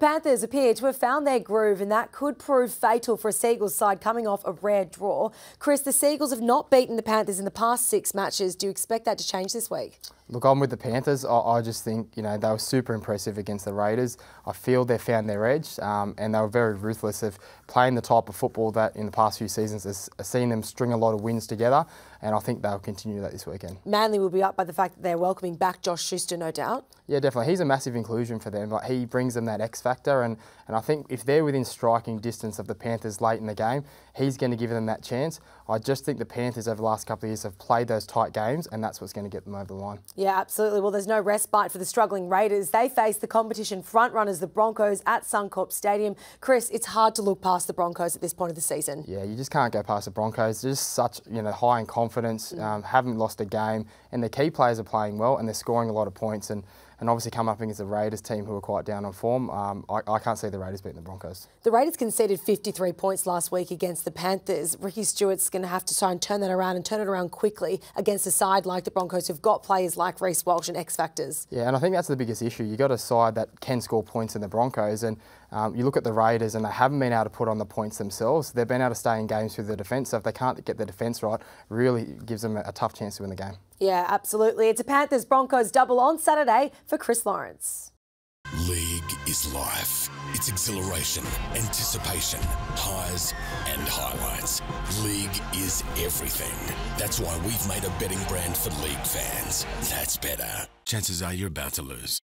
Panthers appear to have found their groove, and that could prove fatal for a Sea Eagles side coming off a rare draw. Chris, the Sea Eagles have not beaten the Panthers in the past six matches. Do you expect that to change this week? Look, I'm with the Panthers. I, I, just think, you know, they were super impressive against the Raiders. I feel they found their edge um, and they were very ruthless of playing the type of football that in the past few seasons has seen them string a lot of wins together and I think they'll continue that this weekend. Manly will be up by the fact that they're welcoming back Josh Schuster, no doubt. Yeah, definitely. He's a massive inclusion for them. Like, he brings them that X factor and, and I think if they're within striking distance of the Panthers late in the game, he's going to give them that chance. I just think the Panthers over the last couple of years have played those tight games and that's what's going to get them over the line. Yeah, absolutely. Well, there's no respite for the struggling Raiders. They face the competition front runners, the Broncos, at Suncorp Stadium. Chris, it's hard to look past the Broncos at this point of the season. Yeah, you just can't go past the Broncos. They're just such, you know, high in confidence, mm. um, haven't lost a game, and the key players are playing well and they're scoring a lot of points. And and obviously come up against the Raiders team who are quite down on form. Um, I, I, can't see the Raiders beating the Broncos. The Raiders conceded 53 points last week against the Panthers. Ricky Stuart's going to have to try and turn that around and turn it around quickly against a side like the Broncos who've got players like Reece Walsh and X factors. Yeah, and I think that's the biggest issue. You've got a side that can score points in the Broncos, and um, you look at the Raiders and they haven't been able to put on the points themselves. They've been able to stay in games through the defence, so if they can't get the defence right, really gives them a, a tough chance to win the game. Yeah, absolutely. It's a Panthers Broncos double on Saturday for Chris Lawrence. League is life. It's exhilaration, anticipation, highs and highlights. League is everything. That's why we've made a betting brand for League fans. That's better. Chances are you're about to lose.